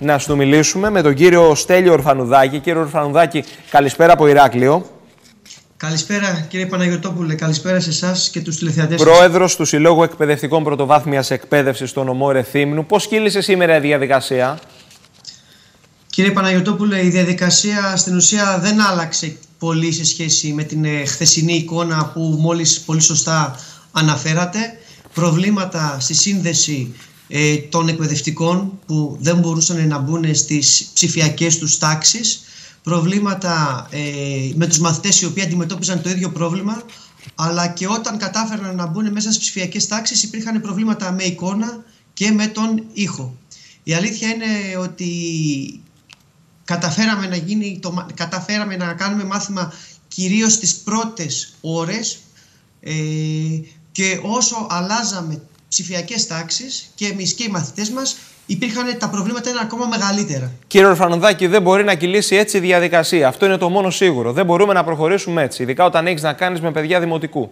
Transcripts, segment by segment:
να συνομιλήσουμε με τον κύριο Στέλιο Ορφανουδάκη. Κύριε Ορφανουδάκη, καλησπέρα από Ηράκλειο. Καλησπέρα κύριε Παναγιωτόπουλε, καλησπέρα σε εσάς και τους τηλεθεατές. Πρόεδρος του Συλλόγου Εκπαιδευτικών Πρωτοβάθμιας Εκπαίδευσης στο νομό Ρεθύμνου. Πώς κύλησε σήμερα η διαδικασία, Κύριε Παναγιωτόπουλε, η διαδικασία στην ουσία δεν άλλαξε πολύ σε σχέση με την ε, χθεσινή εικόνα που μόλις πολύ σωστά αναφέρατε. Προβλήματα στη σύνδεση ε, των εκπαιδευτικών που δεν μπορούσαν να μπουν στις ψηφιακές τους τάξεις. Προβλήματα ε, με τους μαθητές οι οποίοι αντιμετώπιζαν το ίδιο πρόβλημα αλλά και όταν κατάφεραν να μπουν μέσα στις ψηφιακές τάξεις υπήρχαν προβλήματα με εικόνα και με τον ήχο. Η αλήθεια είναι ότι καταφέραμε να, γίνει το, καταφέραμε να κάνουμε μάθημα κυρίως τις πρώτες ώρες ε, και όσο αλλάζαμε ψηφιακές τάξεις και εμείς και οι μαθητές μας υπήρχαν τα προβλήματα είναι ακόμα μεγαλύτερα. Κύριε Ορφανοδάκη, δεν μπορεί να κυλήσει έτσι η διαδικασία. Αυτό είναι το μόνο σίγουρο. Δεν μπορούμε να προχωρήσουμε έτσι, ειδικά όταν έχεις να κάνεις με παιδιά δημοτικού.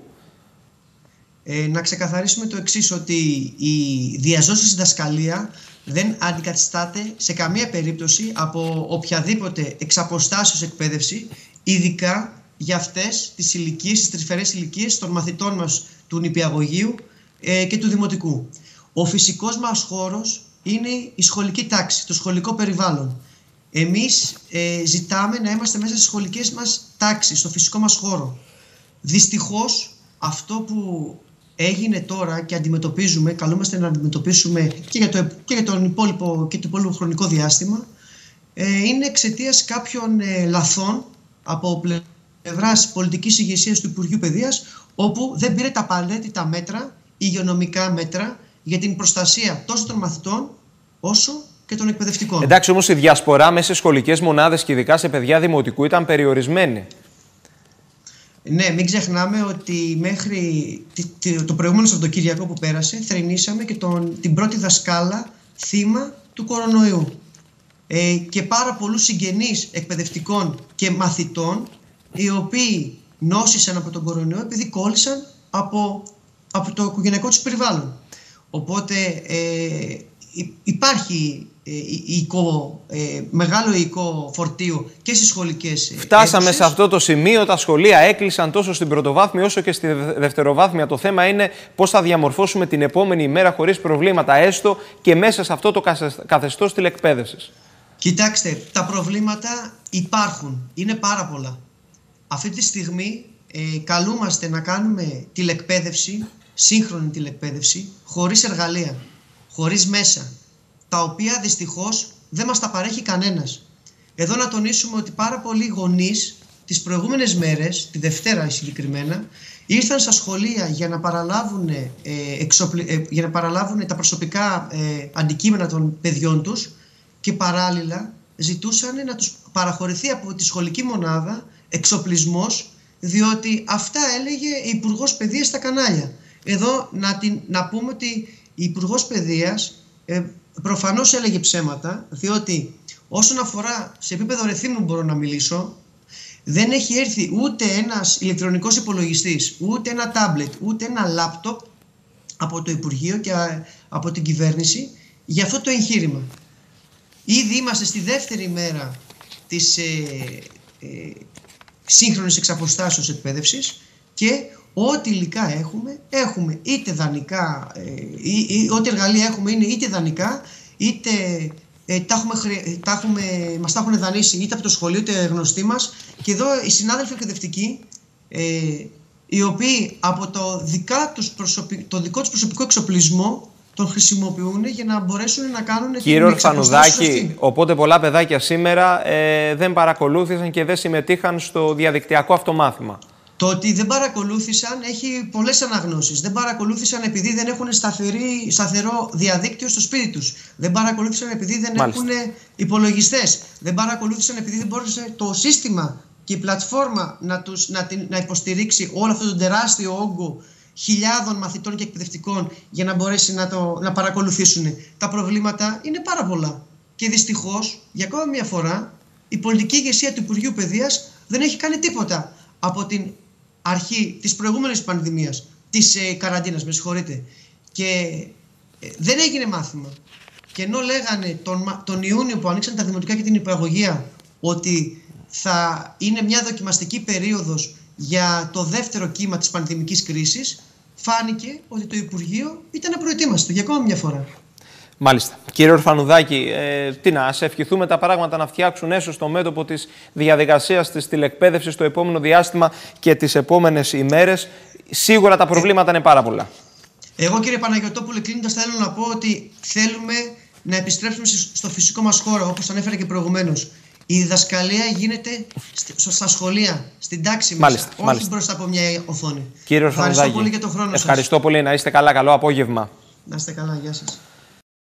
Ε, να ξεκαθαρίσουμε το εξής ότι η διαζώση διδασκαλία δεν αντικαθιστάται σε καμία περίπτωση από οποιαδήποτε εξαποστάσεως εκπαίδευση, ειδικά για αυτές τις ηλικίες, τις τρυφερές ηλικίες των μαθητών μας του νηπιαγωγείου ε, και του δημοτικού. Ο φυσικός μας χώρος είναι η σχολική τάξη, το σχολικό περιβάλλον. Εμείς ε, ζητάμε να είμαστε μέσα στις σχολικές μας τάξεις, στο φυσικό μας χώρο. Δυστυχώς αυτό που έγινε τώρα και αντιμετωπίζουμε, καλούμαστε να αντιμετωπίσουμε και για, το, και για τον υπόλοιπο, και το υπόλοιπο χρονικό διάστημα, ε, είναι εξαιτίας κάποιων ε, λαθών από πλευράς πολιτικής ηγεσίας του Υπουργείου Παιδείας, όπου δεν πήρε τα απαραίτητα μέτρα, υγειονομικά μέτρα, για την προστασία τόσο των μαθητών όσο και των εκπαιδευτικών. Εντάξει, όμως η διασπορά μέσα σε σχολικές μονάδες και ειδικά σε παιδιά δημοτικού ήταν περιορισμένη. Ναι, μην ξεχνάμε ότι μέχρι το προηγούμενο Σαββατοκύριακο που πέρασε θρυνήσαμε και τον, την πρώτη δασκάλα θύμα του κορονοϊού. Ε, και πάρα πολλούς συγγενείς εκπαιδευτικών και μαθητών οι οποίοι νόσησαν από τον κορονοϊό επειδή κόλλησαν από, από το οικογενειακό τους περιβάλλον. Οπότε ε, υπάρχει ε, οικό, ε, μεγάλο οικό φορτίο και στις σχολικές ε, Φτάσαμε σε αυτό το σημείο, τα σχολεία έκλεισαν τόσο στην πρωτοβάθμια όσο και στη δευτεροβάθμια. Το θέμα είναι πώς θα διαμορφώσουμε την επόμενη ημέρα χωρίς προβλήματα, έστω και μέσα σε αυτό το καθεστώς τηλεκπαίδευσης. Κοιτάξτε, τα προβλήματα υπάρχουν, είναι πάρα πολλά. Αυτή τη στιγμή ε, καλούμαστε να κάνουμε τηλεκπαίδευση, σύγχρονη τηλεκπαίδευση, χωρίς εργαλεία, χωρίς μέσα, τα οποία δυστυχώς δεν μας τα παρέχει κανένας. Εδώ να τονίσουμε ότι πάρα πολλοί γονείς τις προηγούμενες μέρες, τη Δευτέρα συγκεκριμένα, ήρθαν στα σχολεία για να παραλάβουν, ε, ε, για να παραλάβουν τα προσωπικά ε, αντικείμενα των παιδιών τους και παράλληλα ζητούσαν να τους παραχωρηθεί από τη σχολική μονάδα εξοπλισμός διότι αυτά έλεγε η Υπουργός Παιδείας στα κανάλια. Εδώ να, την, να πούμε ότι η Υπουργός Παιδείας ε, προφανώς έλεγε ψέματα, διότι όσον αφορά σε επίπεδο ρεθύμου μπορώ να μιλήσω, δεν έχει έρθει ούτε ένας ηλεκτρονικός υπολογιστής, ούτε ένα τάμπλετ, ούτε ένα λάπτοπ από το Υπουργείο και από την κυβέρνηση για αυτό το εγχείρημα. Ήδη είμαστε στη δεύτερη μέρα της ε, ε, σύγχρονης εξαποστάσεως εκπαίδευσης και ό,τι υλικά έχουμε, έχουμε είτε δανεικά, ε, ή, ό,τι εργαλεία έχουμε είναι είτε δανεικά, είτε ε, τα έχουμε, τα έχουμε, μας τα έχουν δανείσει είτε από το σχολείο είτε γνωστοί μας. Και εδώ οι συνάδελφοι εκπαιδευτικοί ε, οι οποίοι από το, δικά τους το δικό τους προσωπικό εξοπλισμό τον χρησιμοποιούν για να μπορέσουν να κάνουν Κύριε Ορφανουδάκη, οπότε πολλά παιδάκια σήμερα ε, δεν παρακολούθησαν και δεν συμμετείχαν στο διαδικτυακό αυτομάθημα. Το ότι δεν παρακολούθησαν έχει πολλές αναγνώσεις. Δεν παρακολούθησαν επειδή δεν έχουν σταθερή, σταθερό διαδίκτυο στο σπίτι τους. Δεν παρακολούθησαν επειδή δεν Μάλιστα. έχουν υπολογιστές. Δεν παρακολούθησαν επειδή δεν μπόρεσε το σύστημα και η πλατφόρμα να, τους, να, την, να υποστηρίξει όλο αυτό τον τεράστιο όγκο χιλιάδων μαθητών και εκπαιδευτικών για να μπορέσει να, το, να παρακολουθήσουν. Τα προβλήματα είναι πάρα πολλά. Και δυστυχώς, για ακόμα μια φορά, η πολιτική ηγεσία του Υπουργείου Παιδείας δεν έχει κάνει τίποτα από την αρχή της προηγούμενης πανδημίας, της ε, καραντίνας, με συγχωρείτε. Και ε, δεν έγινε μάθημα. Και ενώ λέγανε τον, τον Ιούνιο που ανοίξαν τα δημοτικά και την υπηαγωγία ότι θα είναι μια δοκιμαστική περίοδος για το δεύτερο κύμα της πανδημικής κρίσης, φάνηκε ότι το Υπουργείο ήταν απροετοίμαστο για ακόμα μια φορά. Μάλιστα. Κύριε Ορφανουδάκη, ε, τι να, ας ευχηθούμε τα πράγματα να φτιάξουν έσω στο μέτωπο της διαδικασίας της τηλεκπαίδευσης το επόμενο διάστημα και τις επόμενες ημέρες. Σίγουρα τα προβλήματα είναι πάρα πολλά. Εγώ κύριε Παναγιωτόπουλε κλείνοντας θέλω να πω ότι θέλουμε να επιστρέψουμε στο φυσικό μας χώρο όπως ανέφερα και προηγουμένως. Η διδασκαλία γίνεται στα σχολεία, στην τάξη μας, μάλιστα, όχι μάλιστα. μπροστά από μια οθόνη. Κύριε Ευχαριστώ πολύ για τον χρόνο Ευχαριστώ πολύ. Να είστε καλά. Καλό απόγευμα. Να είστε καλά. Γεια σας.